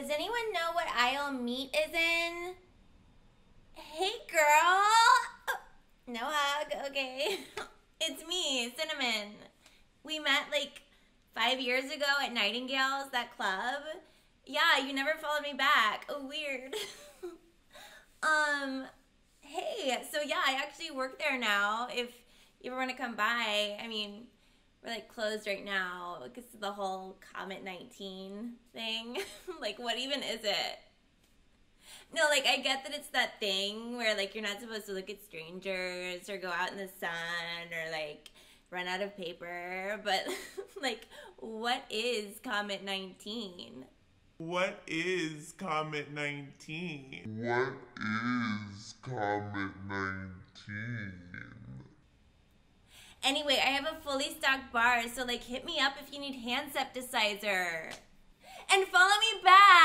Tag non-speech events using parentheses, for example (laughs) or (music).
Does anyone know what aisle meat is in? Hey, girl. No hug, okay. (laughs) It's me, Cinnamon. We met like five years ago at Nightingale's, that club. Yeah, you never followed me back. Oh, weird. (laughs) um, hey, so yeah, I actually work there now. If you ever want to come by, I mean, we're like closed right now because of the whole Comet 19 thing. (laughs) like, what even is it? No, like, I get that it's that thing where, like, you're not supposed to look at strangers or go out in the sun or, like, run out of paper. (laughs) But, like, what is Comet 19? What is Comet 19? What is Comet 19? Anyway, I have a fully stocked bar, so, like, hit me up if you need hand septicizer. And follow me back!